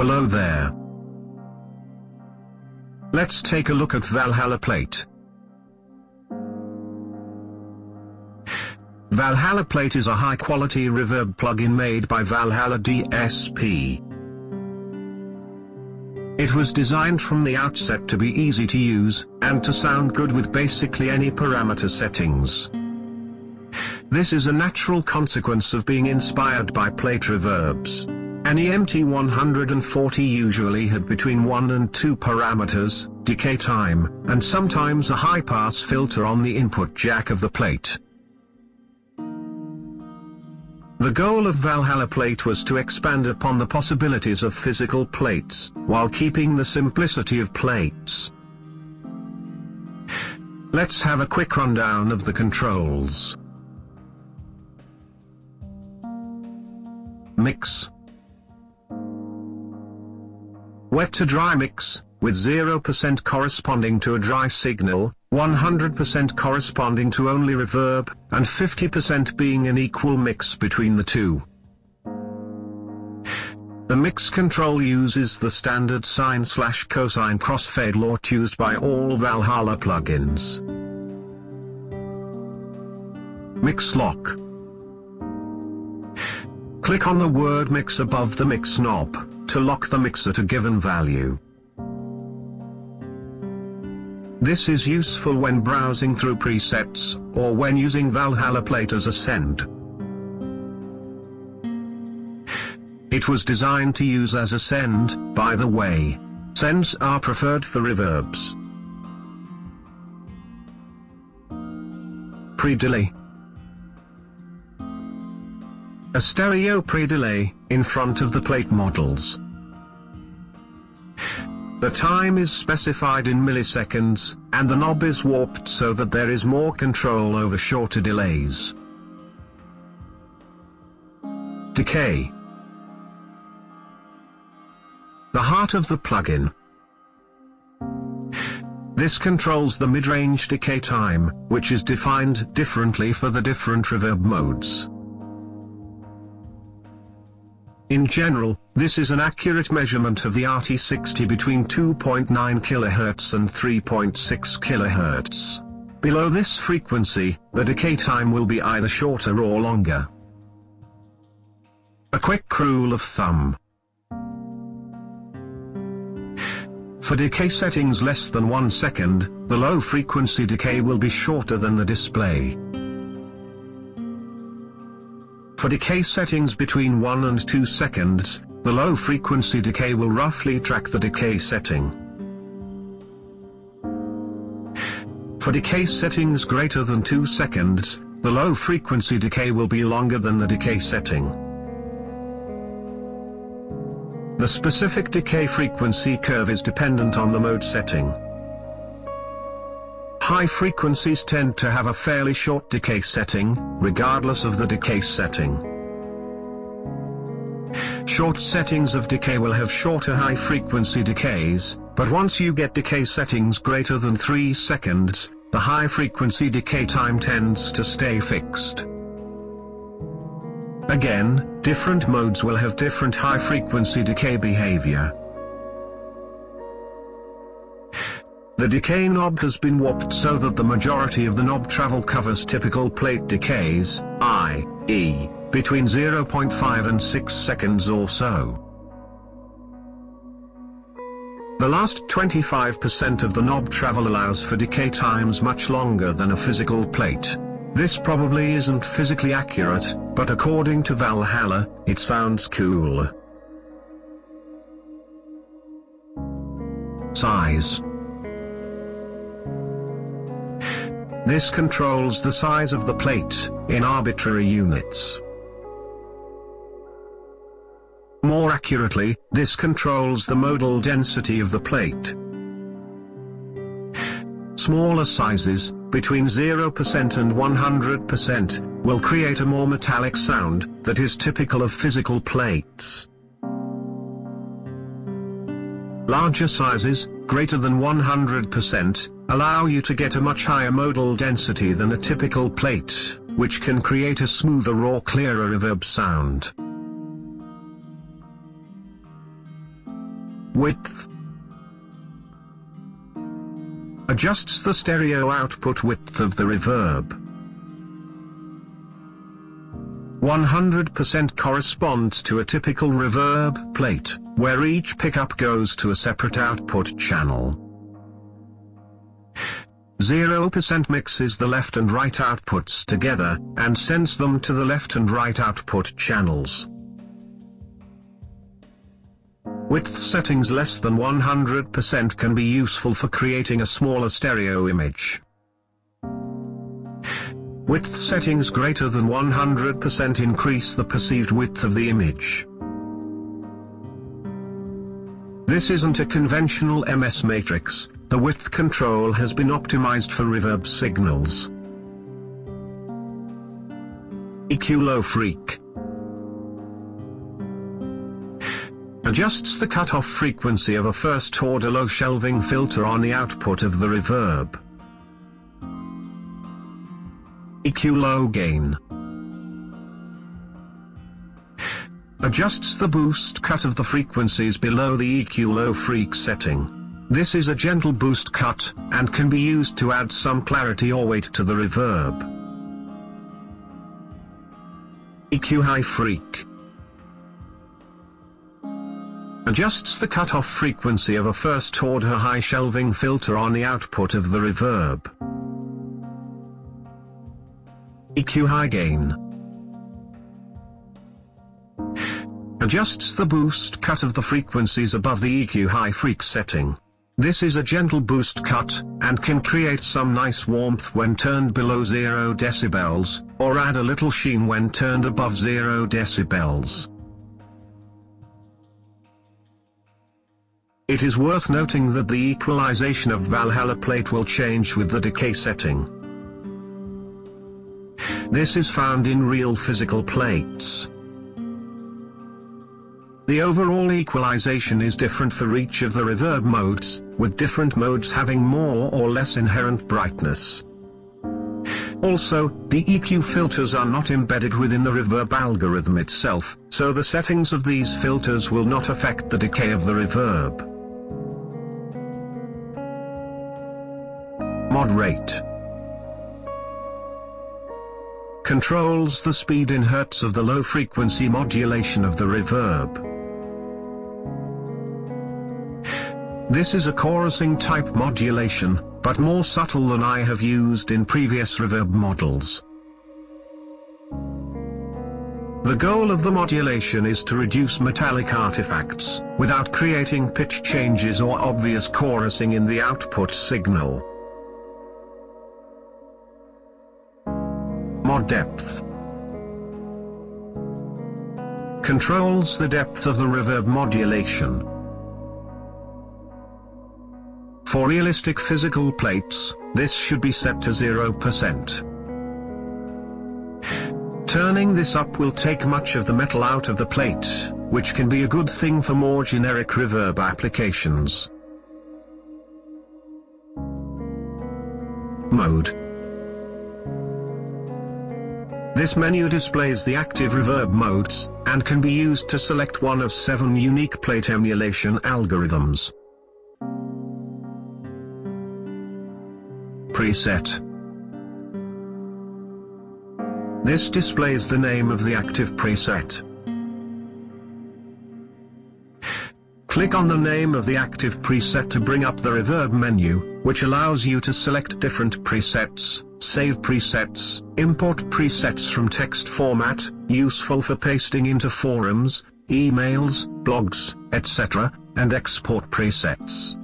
below there. Let's take a look at Valhalla Plate. Valhalla Plate is a high-quality reverb plugin made by Valhalla DSP. It was designed from the outset to be easy to use, and to sound good with basically any parameter settings. This is a natural consequence of being inspired by plate reverbs. An EMT140 usually had between 1 and 2 parameters, decay time, and sometimes a high-pass filter on the input jack of the plate. The goal of Valhalla Plate was to expand upon the possibilities of physical plates, while keeping the simplicity of plates. Let's have a quick rundown of the controls. Mix Wet to dry mix, with 0% corresponding to a dry signal, 100% corresponding to only reverb, and 50% being an equal mix between the two. The mix control uses the standard sine slash cosine crossfade law used by all Valhalla plugins. Mix lock. Click on the word mix above the mix knob, to lock the mix at a given value. This is useful when browsing through presets, or when using Valhalla Plate as a send. It was designed to use as a send, by the way. Sends are preferred for reverbs. Pre-delay A stereo pre-delay, in front of the plate models. The time is specified in milliseconds, and the knob is warped so that there is more control over shorter delays. Decay The heart of the plugin. This controls the mid-range decay time, which is defined differently for the different reverb modes. In general, this is an accurate measurement of the RT60 between 2.9 kHz and 3.6 kHz. Below this frequency, the decay time will be either shorter or longer. A quick rule of thumb. For decay settings less than 1 second, the low frequency decay will be shorter than the display. For decay settings between 1 and 2 seconds, the low frequency decay will roughly track the decay setting. For decay settings greater than 2 seconds, the low frequency decay will be longer than the decay setting. The specific decay frequency curve is dependent on the mode setting. High frequencies tend to have a fairly short decay setting, regardless of the decay setting. Short settings of decay will have shorter high-frequency decays, but once you get decay settings greater than 3 seconds, the high-frequency decay time tends to stay fixed. Again, different modes will have different high-frequency decay behavior. The decay knob has been warped so that the majority of the knob travel covers typical plate decays, i.e., between 0.5 and 6 seconds or so. The last 25% of the knob travel allows for decay times much longer than a physical plate. This probably isn't physically accurate, but according to Valhalla, it sounds cool. Size This controls the size of the plate, in arbitrary units. More accurately, this controls the modal density of the plate. Smaller sizes, between 0% and 100%, will create a more metallic sound, that is typical of physical plates. Larger sizes, greater than 100%, allow you to get a much higher modal density than a typical plate, which can create a smoother or clearer reverb sound. Width. Adjusts the stereo output width of the reverb. 100% corresponds to a typical reverb plate, where each pickup goes to a separate output channel. 0% mixes the left and right outputs together, and sends them to the left and right output channels. Width settings less than 100% can be useful for creating a smaller stereo image. Width settings greater than 100% increase the perceived width of the image. This isn't a conventional MS matrix, the width control has been optimized for reverb signals. EQ Low Freq Adjusts the cutoff frequency of a first-order low shelving filter on the output of the reverb. EQ low gain. Adjusts the boost cut of the frequencies below the EQ low Freq setting. This is a gentle boost cut, and can be used to add some clarity or weight to the reverb. EQ high Freq Adjusts the cutoff frequency of a first order high shelving filter on the output of the reverb. EQ high gain. Adjusts the boost cut of the frequencies above the EQ high Freq setting. This is a gentle boost cut, and can create some nice warmth when turned below 0 decibels, or add a little sheen when turned above 0 decibels. It is worth noting that the equalization of Valhalla plate will change with the decay setting. This is found in real physical plates. The overall equalization is different for each of the reverb modes, with different modes having more or less inherent brightness. Also, the EQ filters are not embedded within the reverb algorithm itself, so the settings of these filters will not affect the decay of the reverb. Mod rate controls the speed in hertz of the low-frequency modulation of the reverb. This is a chorusing type modulation, but more subtle than I have used in previous reverb models. The goal of the modulation is to reduce metallic artifacts, without creating pitch changes or obvious chorusing in the output signal. Mod depth. Controls the depth of the reverb modulation. For realistic physical plates, this should be set to 0%. Turning this up will take much of the metal out of the plate, which can be a good thing for more generic reverb applications. Mode this menu displays the active reverb modes, and can be used to select one of seven unique plate emulation algorithms. Preset This displays the name of the active preset. Click on the name of the active preset to bring up the reverb menu, which allows you to select different presets, Save presets, import presets from text format, useful for pasting into forums, emails, blogs, etc., and export presets.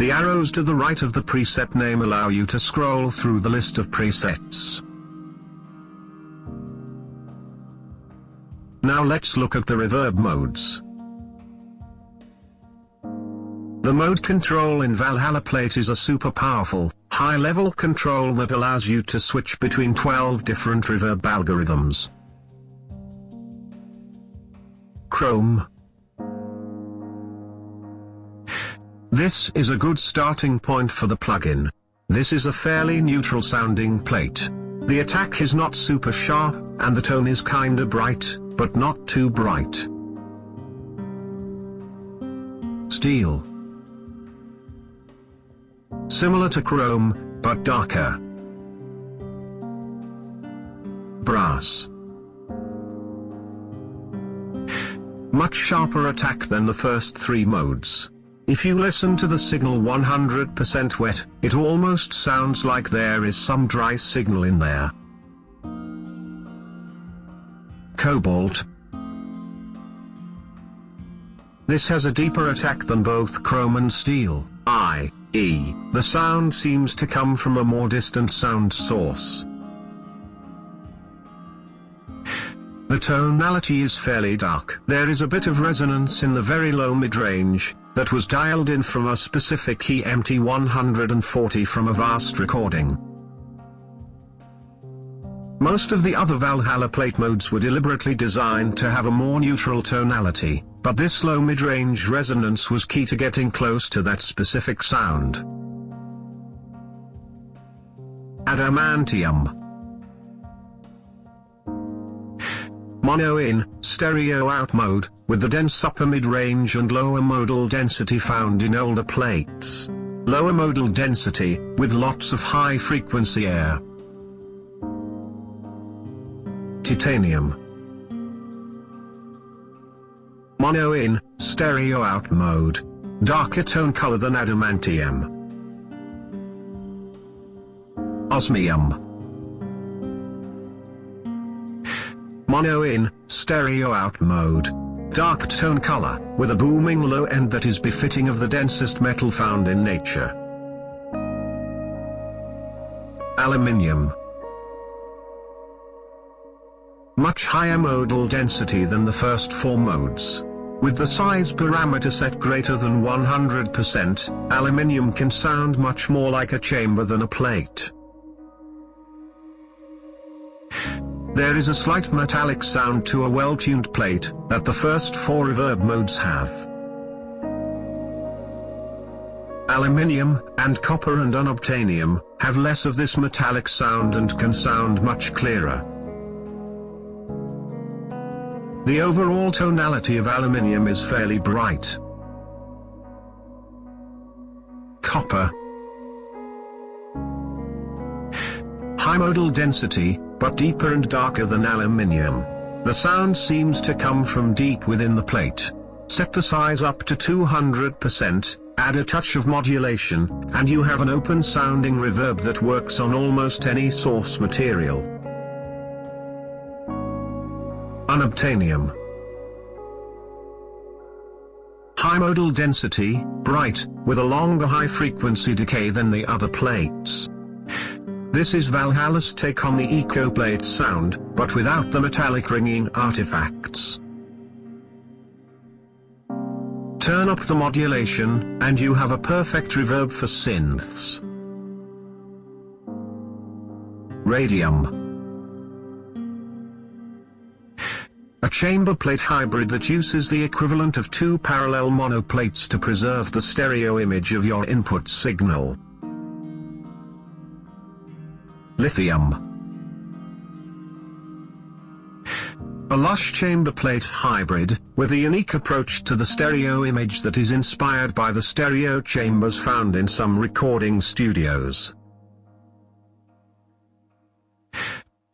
The arrows to the right of the preset name allow you to scroll through the list of presets. Now let's look at the reverb modes. The mode control in Valhalla Plate is a super powerful, high-level control that allows you to switch between 12 different reverb algorithms. Chrome This is a good starting point for the plugin. This is a fairly neutral sounding plate. The attack is not super sharp, and the tone is kinda bright, but not too bright. steel. Similar to chrome, but darker. Brass. Much sharper attack than the first three modes. If you listen to the signal 100% wet, it almost sounds like there is some dry signal in there. Cobalt. This has a deeper attack than both chrome and steel, i.e., the sound seems to come from a more distant sound source. The tonality is fairly dark. There is a bit of resonance in the very low mid-range, that was dialed in from a specific EMT140 from a vast recording. Most of the other Valhalla plate modes were deliberately designed to have a more neutral tonality, but this low mid-range resonance was key to getting close to that specific sound. Adamantium mono in, stereo out mode, with the dense upper mid-range and lower modal density found in older plates. Lower modal density, with lots of high-frequency air. Titanium. Mono in, stereo out mode. Darker tone color than adamantium. Osmium. Mono in, stereo out mode. Dark tone color, with a booming low end that is befitting of the densest metal found in nature. Aluminium. Much higher modal density than the first four modes. With the size parameter set greater than 100%, aluminium can sound much more like a chamber than a plate. There is a slight metallic sound to a well-tuned plate, that the first four reverb modes have. Aluminium, and copper and unobtainium, have less of this metallic sound and can sound much clearer. The overall tonality of aluminium is fairly bright. Copper, high modal density, but deeper and darker than aluminium. The sound seems to come from deep within the plate. Set the size up to 200%, add a touch of modulation, and you have an open-sounding reverb that works on almost any source material. Unobtainium High modal density, bright, with a longer high-frequency decay than the other plates. This is Valhalla's take on the EcoPlate sound, but without the metallic ringing artifacts. Turn up the modulation, and you have a perfect reverb for synths. Radium A chamber plate hybrid that uses the equivalent of two parallel monoplates to preserve the stereo image of your input signal. Lithium A lush chamber plate hybrid, with a unique approach to the stereo image that is inspired by the stereo chambers found in some recording studios.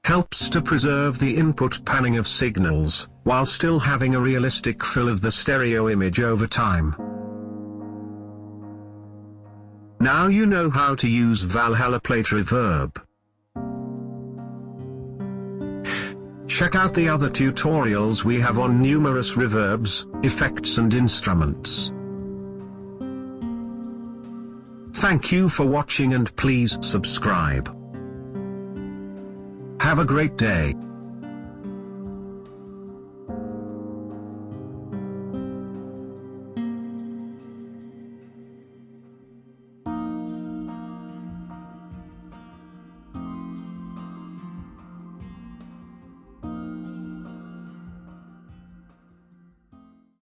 Helps to preserve the input panning of signals, while still having a realistic fill of the stereo image over time. Now you know how to use Valhalla Plate Reverb. Check out the other tutorials we have on numerous reverbs, effects and instruments. Thank you for watching and please subscribe. Have a great day.